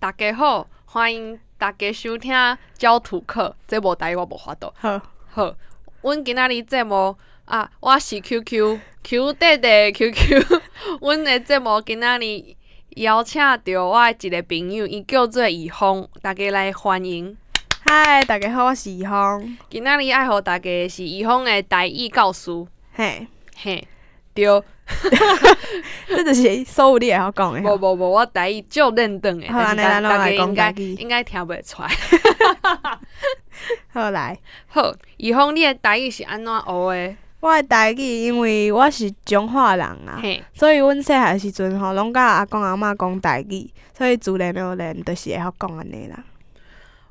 大家好，欢迎大家收听教徒课。这无台语我无法度。好，好，阮今仔日节目啊，我是 QQ Q 弟弟 QQ。阮的节目今仔日邀请到我的一个朋友，伊叫做怡峰，大家来欢迎。嗨，大家好，我是怡峰。今仔日爱互大家是怡峰的台语教师。嘿，嘿，对，这就是所有你会晓讲的。无无无，我台语足认真诶，好安尼咱应该应该听袂出来。好来，好，以后，你的台语是安怎学诶？我的台语因为我是中华人啊，嘿，所以阮细汉时阵吼，拢甲阿公阿嬷讲台语，所以自然而然就是会晓讲安尼啦。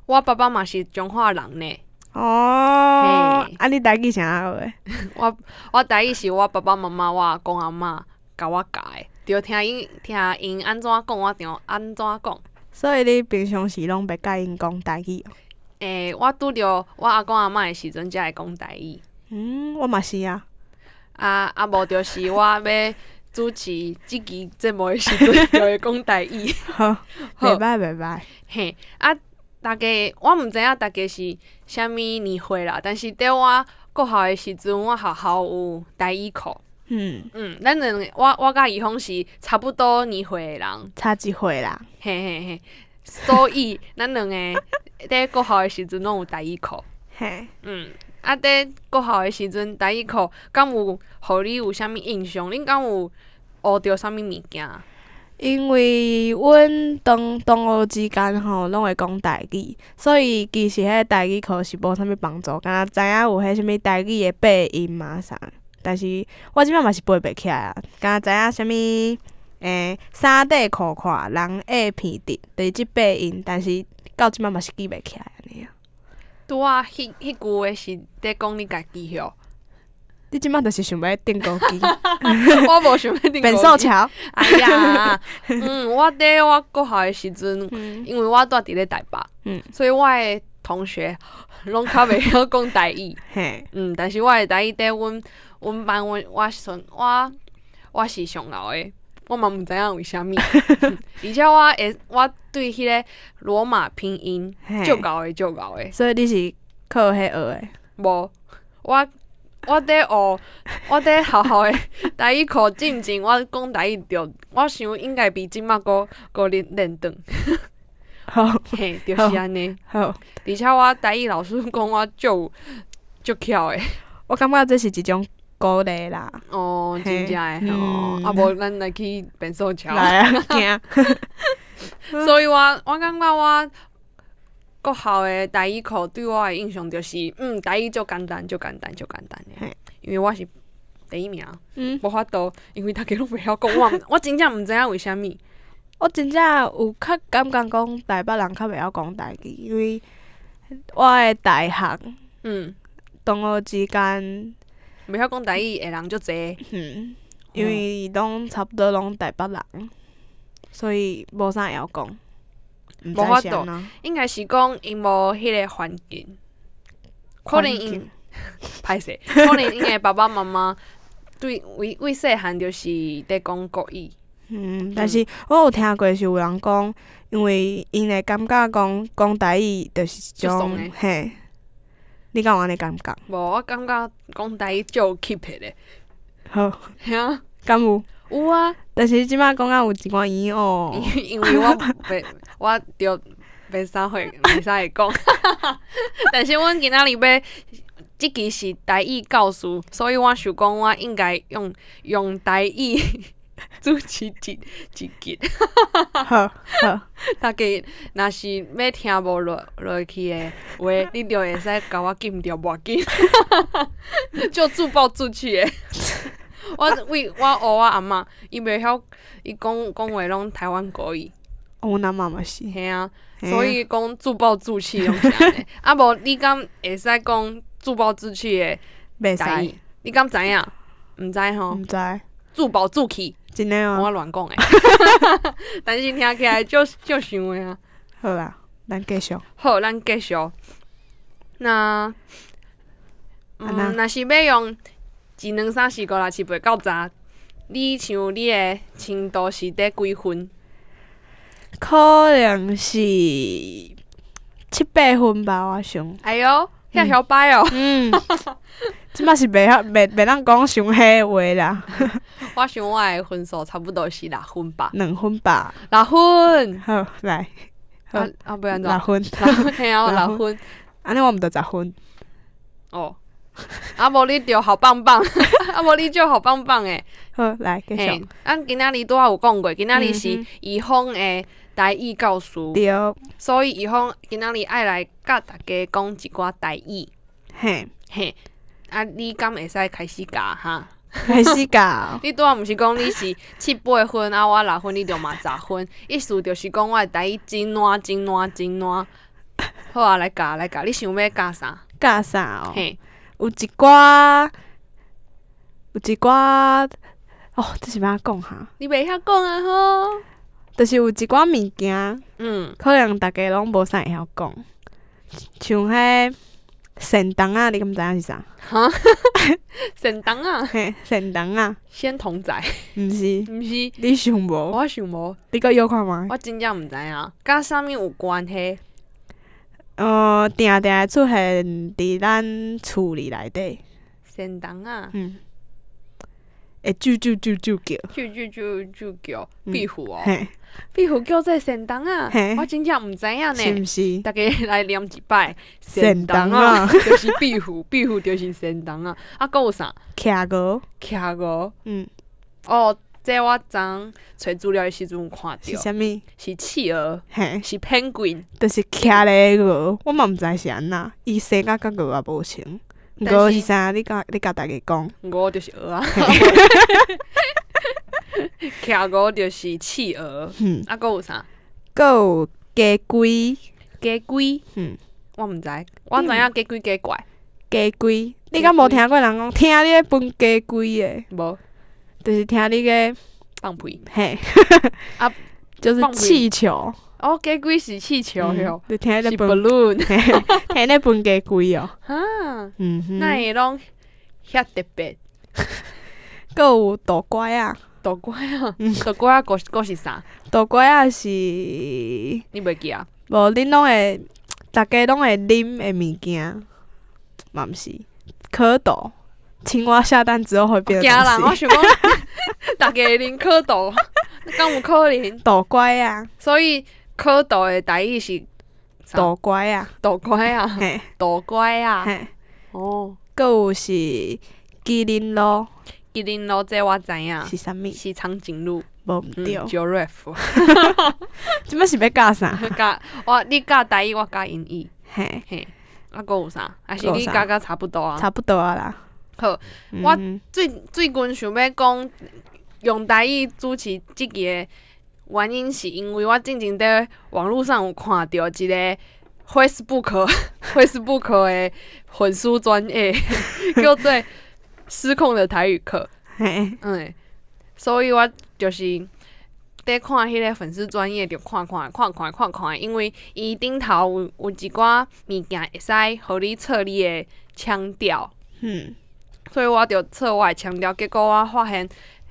我爸爸嘛是中华人呢。哦嘿，啊，你台语啥学的？我我台语是我爸爸妈妈、我阿公阿嬷甲我教诶，着听因听因安怎讲，我着安怎讲。所以你平常时拢袂甲因讲台语哦？诶、我拄着我阿公阿嬷的时阵，才会讲台语。嗯，我嘛是啊。啊啊，无着是 我要主持即期节目诶时阵，就会讲台语。好，好袂歹袂歹。嘿，啊，大家我毋知影大家是啥物年岁啦，但是伫我国校的时阵，我学校有大一课。嗯，嗯，咱两个我我甲伊方是差不多年岁诶人，差一岁啦。嘿嘿嘿，所以咱两个伫国校的时阵拢有大一课。嘿，嗯，啊，伫国校的时阵，大一课敢有互你有啥物印象？恁敢有学着啥物物件？因为阮同同学之间吼拢会讲台语，所以其实迄台语课是无啥物帮助，敢若知影有迄啥物台语的背音嘛啥。但是我即摆嘛是背袂起来啊，敢若知影啥物诶，衫底裤褂，人爱鼻直，就是即背音，但是到即摆嘛是记袂起来安尼啊。拄啊，迄迄句话是伫讲你家己哟，你即摆就是想要订高机，我无想要定本寿桥。哎呀，嗯，我伫我国校诶时阵，嗯。因为我住伫咧台北，嗯。所以我诶同学 拢较袂晓讲台语，嘿，嗯，但是我诶台语伫阮阮班阮我算我我是上老诶，我嘛毋知影为虾物，嗯 而且我会我对迄个罗马拼音嘿。足够诶足够诶，所以你是靠迄学的。无我。我伫学，我伫学校诶台语课进前，我讲台语着，我想应该比即马搁搁练练长。好，嘿，就是安尼。好。而且我台语老师讲我足足巧诶，我感觉这是一种鼓励啦。哦，真正诶，哦，嗯啊无咱来去变数桥。来啊，惊！所以我我感觉我国校的台语课对我的印象就是，嗯，台语就简单，就简单，就简单因为我是第一名，嗯，无法度，因为大家拢袂晓讲，我我真正毋知影为虾物。我真正有较感觉讲台北人较袂晓讲台语，因为我的大学嗯，同学之间，袂晓讲台语的人足济。嗯，因为拢差不多拢台北人，所以无啥会晓讲。无法度。应该是讲因无迄个环境，可能因 歹势，可能因诶爸爸妈妈 对为为细汉就是伫讲国语，嗯，但是我有听过是有人讲，因为因会感觉讲讲台语就是一种嘿，你敢有安尼感觉？无我感觉讲台语就有 keep 的，好，吓啊，敢有？有啊，但是即摆讲啊有一寡语哦，因 因为我袂我就袂啥会 袂使会讲，但是阮今仔日要。即期是台语教师，所以我想讲，我应该用用台语 主持一一集。好好，大家若是要听无落落去的话，你就会使甲我禁掉，无要紧，就自暴自弃的。我为我学我阿嬷，伊袂晓，伊讲讲话拢台湾国语，我那妈嘛是，嘿啊，所以讲自暴自弃拢是安尼。啊无，你敢会使讲自暴自弃的袂使，你敢知影？毋知吼毋，知，自暴自弃，真诶哦。我乱讲诶。但是听起来就就想诶啊。好啦，咱继续。好，咱继续。那，嗯，若是要用一两三四五六七八九十，你像你的程度是伫几分？可能是七八分吧，我想。哎哟，遐小摆哦，嗯，即摆是袂晓 袂袂当讲伤迄话啦，我想我的分数差不多是六分吧，两分吧。六分。好，来，好。啊啊，不然怎六分，六分，嘿啊，六六分。安尼我毋得十分。哦，啊无你就好棒棒，啊无你就好棒棒诶。好，来继嘿续。，咱今仔日拄仔有讲过，今仔日是嗯怡丰诶台语教师，对，所以怡丰今仔日爱来甲大家讲一寡台语。嘿，嘿，啊，你敢会使开始教哈？开始教。你拄仔毋是讲你是七八分，啊，我六分，你就嘛十分，意思就是讲我的台语真烂、真烂、真烂。好啊，来教来教，你想要教啥？教啥哦？嘿，有一寡，有一寡，哦，这是要安怎讲哈？你袂晓讲啊吼？就是有一寡物件，嗯，可能大家拢无啥会晓讲，像迄神童啊，你敢知影是啥？哈，神童啊，嘿，神童啊，仙童仔，毋是？毋是？你想无？我想无，你搁摇看吗？我真正毋知影，甲啥物有关系？呃，定定出现伫咱厝里内底，神童啊，嗯，会啾啾啾啾叫，啾啾啾啾叫嗯。壁虎哦，嘿，壁虎叫做神童啊。嘿，我真正毋知影呢。是毋。是？大家来念一摆，神童啊。啊，就是壁虎，壁虎就是神童啊。啊，还有啥？徛个，徛个嗯，哦，这我昨找资料的时阵有看到，是啥物？是企鹅，嘿，是 penguin，就是徛咧个，我嘛毋知是安那，伊生甲甲鹅也无像。鹅是啥？你甲你甲大家讲，我就是鹅啊。徛鹅就是企鹅，嗯，啊，还有啥？搁有鸡龟，鸡龟，嗯，我毋知，我知影鸡龟鸡怪，鸡龟，你敢无听过人讲听你咧分鸡龟诶？无就是听你个放屁。嘿，啊，就是气球，哦，鸡龟是气球嗯哟，就听是你分，balloon。嘿 听你分鸡龟哦，啊，嗯哼，那会拢遐特别。搁有大乖啊，大乖啊嗯，大乖啊，个个是啥？大乖啊是你袂记啊？无恁拢会，逐家拢会啉的物件，嘛毋是蝌蚪。青蛙下蛋之后会变惊人，的东西。我想讲，大家会啉蝌蚪，敢有可能？大乖啊，所以蝌蚪的台语是啥大乖啊，大乖啊，嘿，大乖啊。嘿，哦，搁有是麒麟鹿吉林咯这我知影，是啥物？是长颈鹿，无毋对，嗯，九瑞夫。即摆是要教啥？教我你教台语，我教英语，嘿，嘿。啊，还有啥？还是你教教差不多啊？差不多啊啦。好，我嗯最最近想要讲用台语主持即个的原因，是因为我之前伫网络上有看到一个 Facebook Facebook 的粉丝专业，叫做《失控的台语课》。嗯，所以我就是伫看迄个粉丝专业，就看看看看看看，因为伊顶头有有一寡物件会使互你测你的腔调。嗯，所以我就测我的腔调，结果我发现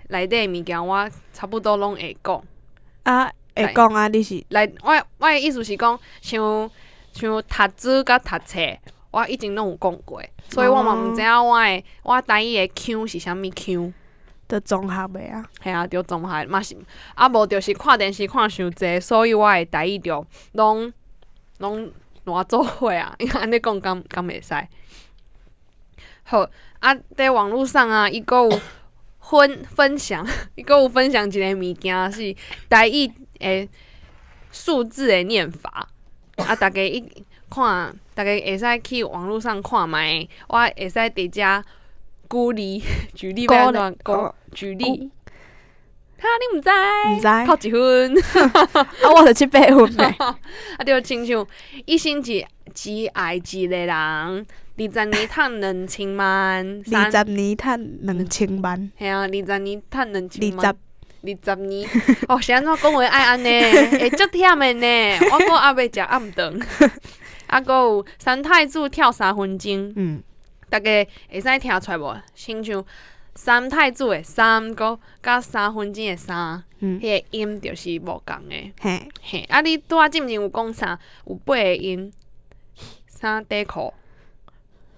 内底的物件我差不多拢会讲。啊，会讲啊，你是来，我我的意思是讲，像像读书甲读册，我以前拢有讲过，所以我嘛毋知影我的我台语的腔是啥物腔。的综合的啊。系啊，着综合嘛是，啊无就是看电视看伤济，所以我的台语着拢拢乱做伙啊，因 为安尼讲敢敢袂使。好，啊，在网络上啊，伊个有分 分享，伊个有分享一个物件是台语诶数字诶念法，啊，大家一看，大家会使去网络上看觅，我会使伫遮举例，举例要安怎讲哦？举例。哈，你毋知？毋知扣一分。啊，我就七八分 诶。啊，就亲像一星期只爱一个人，二十年趁两千万，二十年趁两千万，系啊，二十年趁两千万二，十二十年。哦，是安怎讲话爱安尼？会足忝的呢。我搁还袂食暗顿。啊，搁 有三太子跳三分钟，嗯，大家会使听出来无？亲像三太子的三个甲三分钟的三，嗯，迄个音就是无共的。嘿，嘿，啊，你拄仔进前有讲啥？有八个音，衫底裤，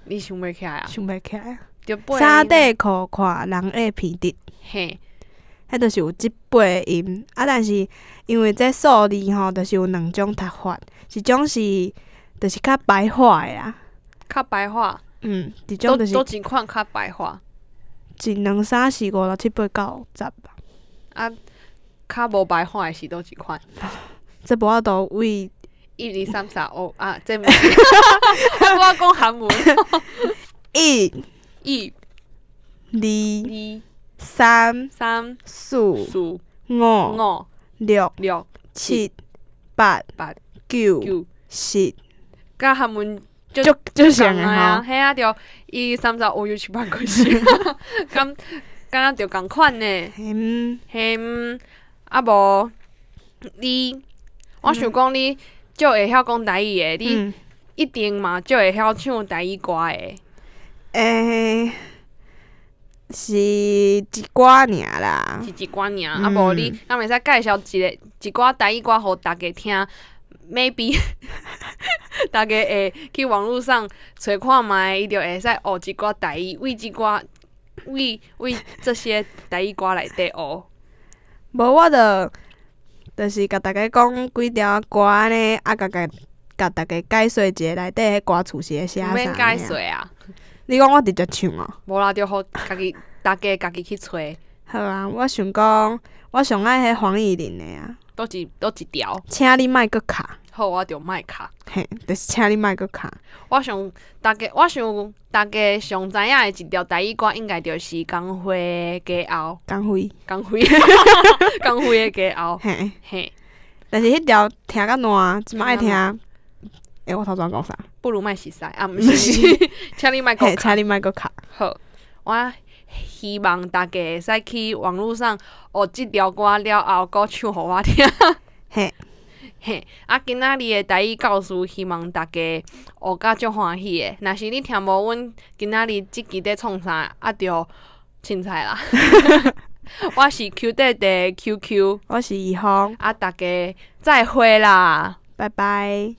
你想袂起来啊？想袂起来。就八个衫音底裤看人的鼻滴，嘿，迄就是有即八个音。啊，但是因为这数字吼，就是有两种读法，一种是就是较白话的啦，较白话，嗯，一都种就是都一款较白话，一两三四五六七八九十吧。啊，较无白话的是倒一款？这无法度为一二三四五。啊，这毋是，我要讲韩文，一、一、二、二、三、三、四、四、五、五、六、六、七、八、八、九、九，十，甲韩文就就就像啊，吼。迄啊着一、二、三、四、五、六、七、八、九、十，敢敢若着共款呢？嗯，嘿，嗯啊无你，我想讲你就会晓讲台语的，你嗯，一定嘛就会晓唱台语歌的。诶、是一寡尔啦是。一寡尔，嗯啊无你敢袂使介绍一个一寡台语歌互逐家听，maybe 逐家会去网络上找看觅，伊就会使学一寡台语，为即寡为为这些台语歌内底学。无我着，就是甲大家讲几条歌安尼，啊，甲甲甲大家解说一下内底迄歌词是咧写啥。毋免解说。啊，你讲我直接唱哦。无啦，就互家己大家家己去揣，好啊，我想讲，我上爱迄黄义玲的啊，倒一倒一条，请你莫搁卡，好我就莫卡。嘿，就是请你莫搁卡。我想大家，我想大家上知影的一条台语歌，应该就是《江辉的家后》。江辉，工会，工会的家后，嘿，嘿，但是迄条听较烂，即摆爱听。诶、我头先讲啥？不如卖洗晒啊，毋是，请你卖个，卡。请你莫搁卡。好，我希望大家会使去网络上学即条歌了后，搁唱互我听。嘿，嘿，啊，今仔日的台语教师，希望大家学甲足欢喜的。若是你听无阮今仔日即期在创啥，啊，着凊彩啦。我是 Q 弟弟 QQ，我是怡芳，啊，大家再会啦。拜拜。